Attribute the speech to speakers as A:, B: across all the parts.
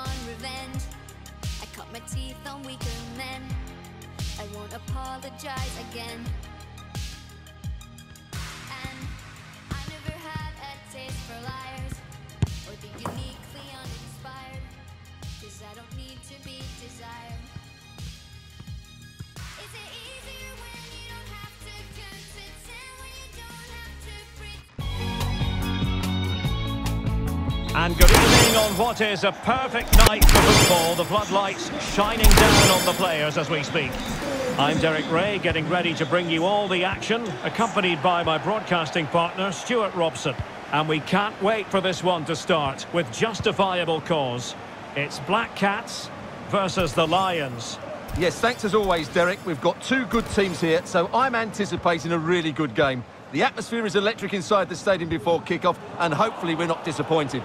A: on revenge. I cut my teeth on weaker men. I won't apologize again. And I never had a taste for liars or the uniquely uninspired. Cause I don't need to be desired. Is it easier
B: And good evening on what is a perfect night for football. The floodlights shining down on the players as we speak. I'm Derek Ray, getting ready to bring you all the action, accompanied by my broadcasting partner, Stuart Robson. And we can't wait for this one to start with justifiable cause. It's Black Cats versus the Lions.
C: Yes, thanks as always, Derek. We've got two good teams here, so I'm anticipating a really good game. The atmosphere is electric inside the stadium before kick-off, and hopefully we're not disappointed.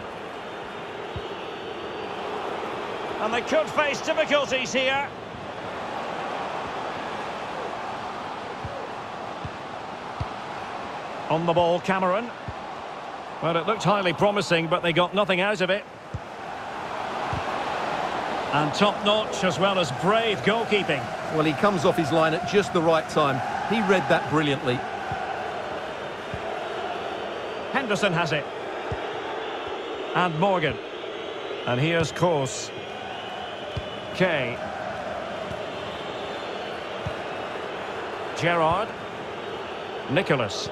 B: And they could face difficulties here. On the ball, Cameron. Well, it looked highly promising, but they got nothing out of it. And top-notch as well as brave goalkeeping.
C: Well, he comes off his line at just the right time. He read that brilliantly.
B: Henderson has it. And Morgan. And here's Kos. Kay. Gerard. Nicholas.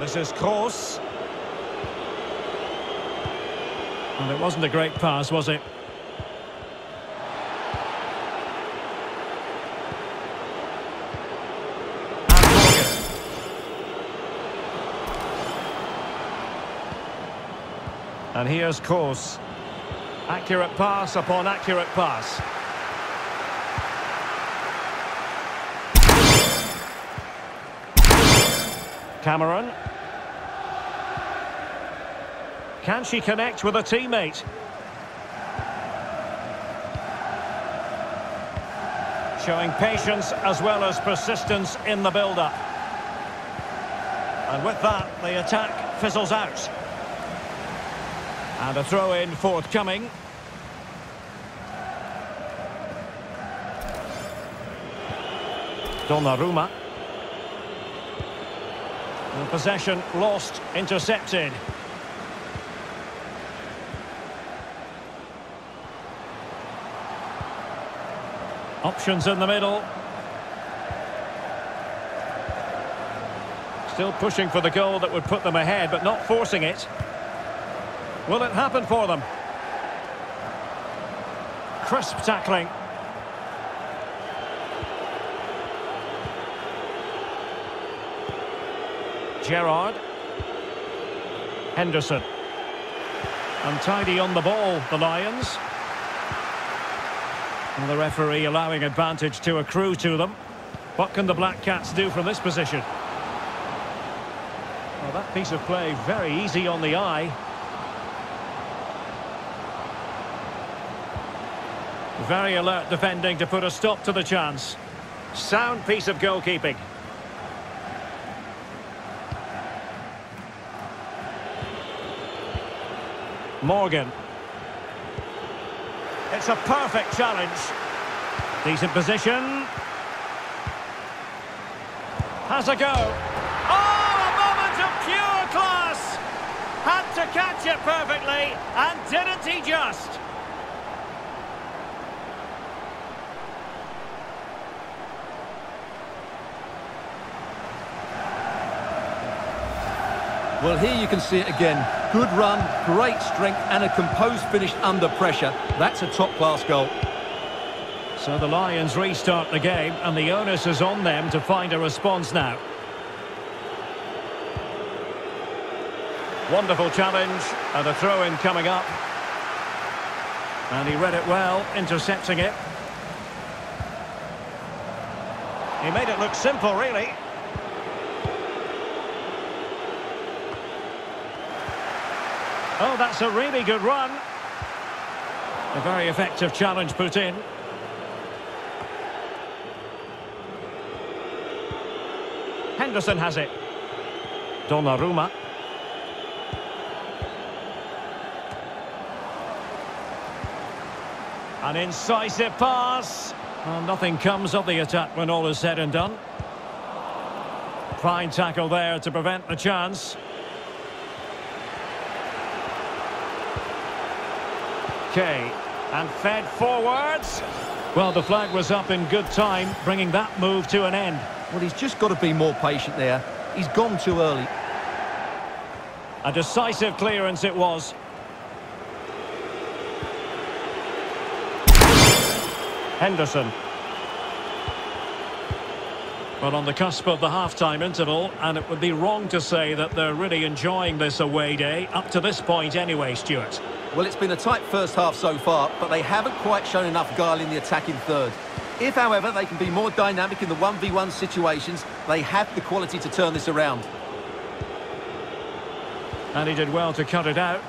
B: This is Kroos. And it wasn't a great pass, was it? And here's Kos. Accurate pass upon accurate pass. Cameron. Can she connect with a teammate? Showing patience as well as persistence in the build-up. And with that, the attack fizzles out. And a throw-in forthcoming. Donnarumma. And possession lost, intercepted. Options in the middle. Still pushing for the goal that would put them ahead, but not forcing it. Will it happen for them? Crisp tackling. Gerard. Henderson. Untidy on the ball, the Lions. And the referee allowing advantage to accrue to them. What can the Black Cats do from this position? Well, that piece of play very easy on the eye. Very alert defending to put a stop to the chance. Sound piece of goalkeeping. Morgan. It's a perfect challenge. Decent position. Has a go. Oh, a moment of pure class! Had to catch it perfectly, and didn't he just?
C: Well, here you can see it again. Good run, great strength, and a composed finish under pressure. That's a top-class goal.
B: So the Lions restart the game, and the onus is on them to find a response now. Wonderful challenge, and a throw-in coming up. And he read it well, intercepting it. He made it look simple, really. Oh, that's a really good run. A very effective challenge put in. Henderson has it. Donnarumma. An incisive pass. Well, nothing comes of the attack when all is said and done. Fine tackle there to prevent the chance. Okay, and fed forwards. Well, the flag was up in good time, bringing that move to an end.
C: Well, he's just got to be more patient there. He's gone too early.
B: A decisive clearance it was. Henderson. Well, on the cusp of the half-time interval, and it would be wrong to say that they're really enjoying this away day, up to this point anyway, Stuart.
C: Well, it's been a tight first half so far, but they haven't quite shown enough guile in the attacking third. If, however, they can be more dynamic in the 1v1 situations, they have the quality to turn this around.
B: And he did well to cut it out.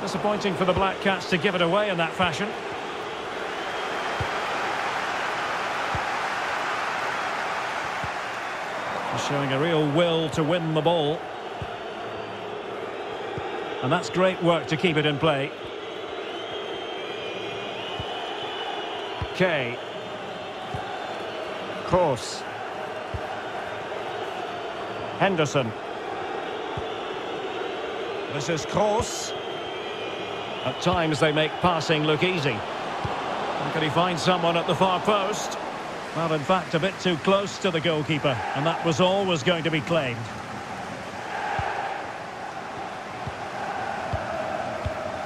B: Disappointing for the Black Cats to give it away in that fashion. Showing a real will to win the ball. And that's great work to keep it in play. Okay. Kroos. Henderson. This is Kroos. At times they make passing look easy. And can he find someone at the far post? Well, in fact, a bit too close to the goalkeeper, and that was always going to be claimed.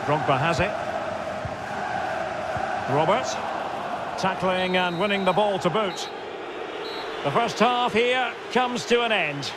B: Drogba has it. Robert. Tackling and winning the ball to boot. The first half here comes to an end.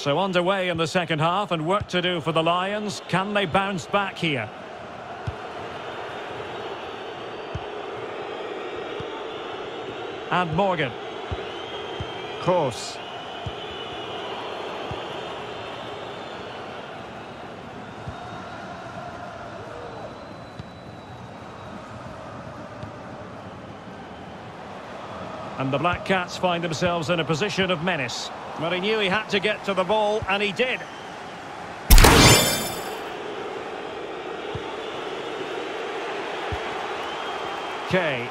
B: So underway in the second half and work to do for the Lions. Can they bounce back here? And Morgan. Kroos. And the Black Cats find themselves in a position of menace. But he knew he had to get to the ball, and he did. Okay.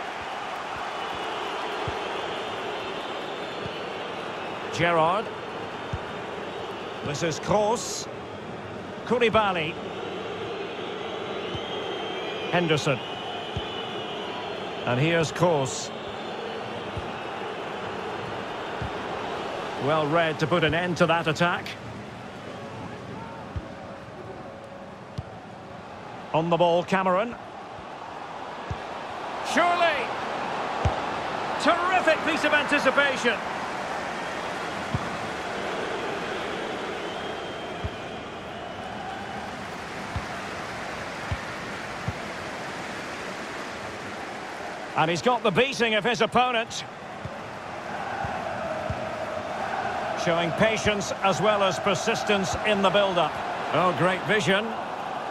B: Gerrard. This is Kroos. Koulibaly. Henderson. And here's Kroos. Well read to put an end to that attack. On the ball, Cameron. Surely! Terrific piece of anticipation. And he's got the beating of his opponent. Showing patience as well as persistence in the build-up. Oh, great vision.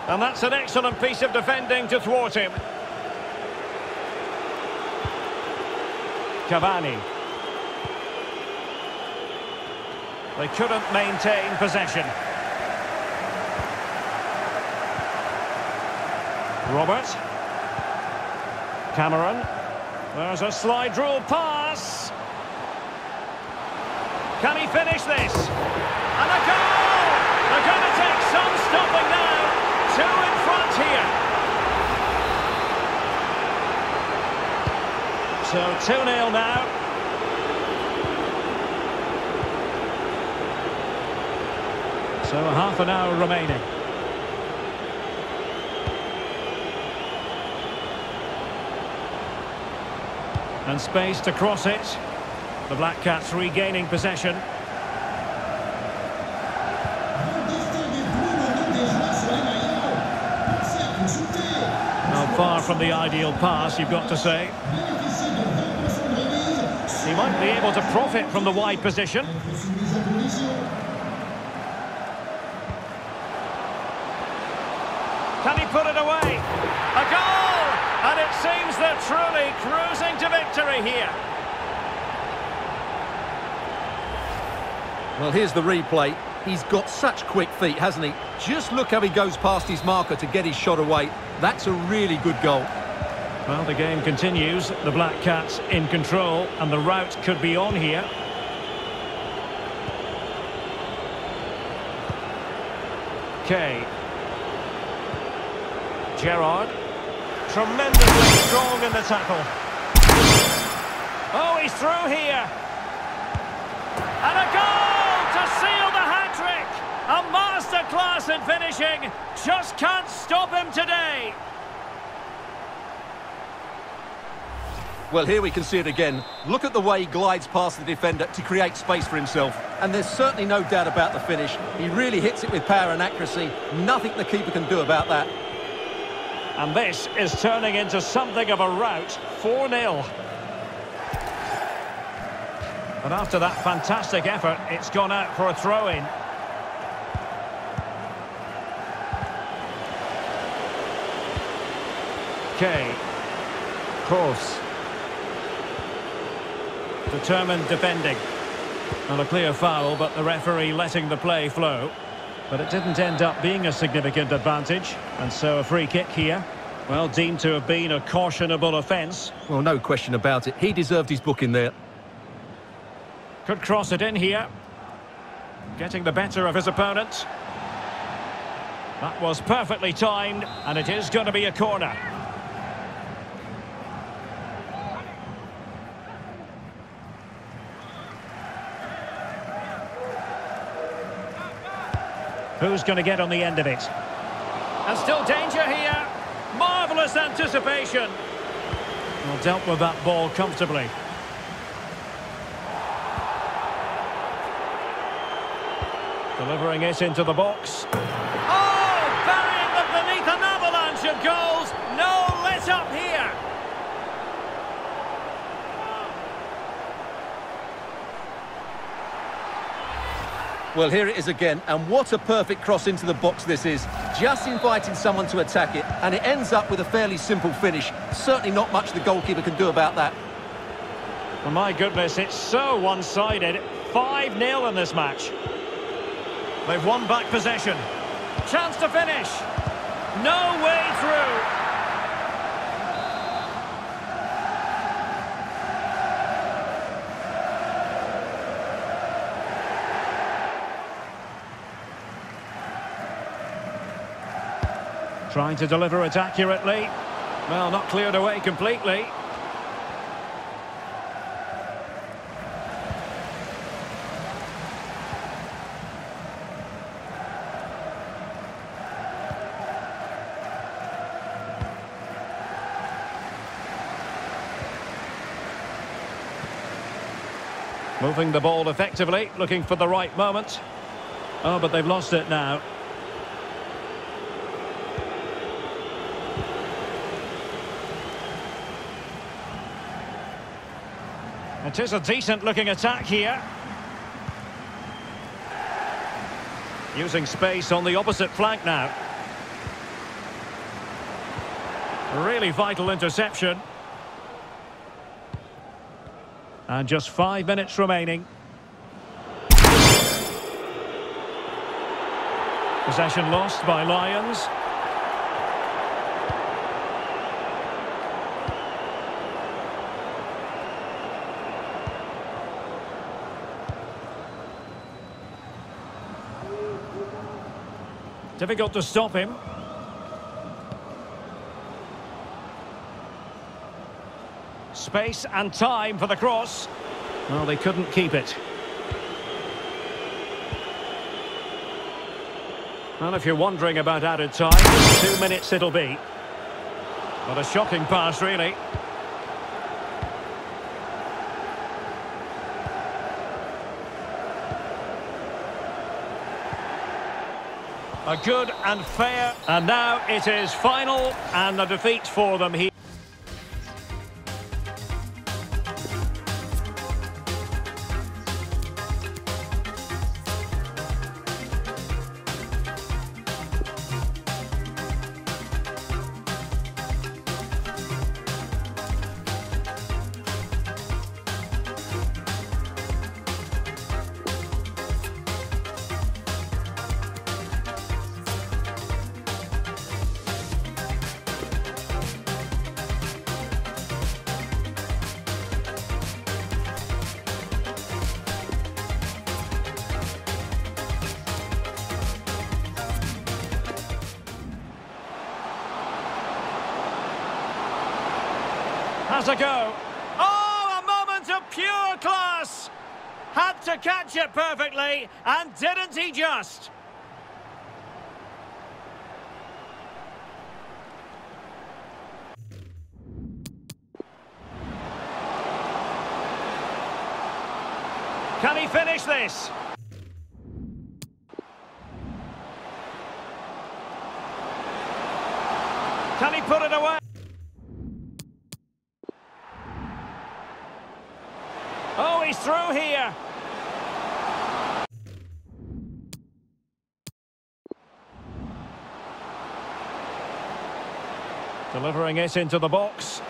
B: And that's an excellent piece of defending to thwart him. Cavani. They couldn't maintain possession. Robert. Cameron. There's a slide rule pass. Can he finish this? And a goal! They're going to take some stopping now. Two in front here. So 2-0 now. So half an hour remaining. And space to cross it. The Black Cats regaining possession. Now far from the ideal pass, you've got to say. He might be able to profit from the wide position. Can he put it away? A goal! And it seems they're truly cruising to victory here.
C: Well, here's the replay. He's got such quick feet, hasn't he? Just look how he goes past his marker to get his shot away. That's a really good goal.
B: Well, the game continues. The Black Cats in control, and the route could be on here. Kay. Gerrard. Tremendously strong in the tackle. Oh, he's through here. And a goal to seal the hat-trick. A masterclass in finishing. Just can't stop him today.
C: Well, here we can see it again. Look at the way he glides past the defender to create space for himself. And there's certainly no doubt about the finish. He really hits it with power and accuracy. Nothing the keeper can do about that.
B: And this is turning into something of a rout. 4-0. And after that fantastic effort, it's gone out for a throw-in. Kay. Kroos. Determined defending. Well, a clear foul, but the referee letting the play flow. But it didn't end up being a significant advantage. And so a free kick here. Well, deemed to have been a cautionable offence.
C: Well, no question about it. He deserved his book in there.
B: Could cross it in here. Getting the better of his opponent. That was perfectly timed, and it is going to be a corner. Who's going to get on the end of it? And still danger here. Marvellous anticipation. Well, dealt with that ball comfortably. Delivering it into the box. Oh! Burying them beneath an avalanche of goals. No let up here.
C: Well, here it is again, and what a perfect cross into the box this is. Just inviting someone to attack it, and it ends up with a fairly simple finish. Certainly not much the goalkeeper can do about that.
B: Well, my goodness, it's so one-sided. 5-0 in this match. They've won back possession. Chance to finish. No way through. Trying to deliver it accurately. Well, not cleared away completely. Moving the ball effectively, looking for the right moment. Oh, but they've lost it now. It is a decent looking attack here. Using space on the opposite flank now. Really vital interception. And just five minutes remaining. Possession lost by Lions. Difficult to stop him. Space and time for the cross. Well, they couldn't keep it. Well, if you're wondering about added time, two minutes it'll be. What a shocking pass, really. A good and fair, and now it is final, and the defeat for them here. Has a go. Oh, a moment of pure class! Had to catch it perfectly, and didn't he just? Can he finish this? Can he put it away? Oh, he's through here. Delivering it into the box.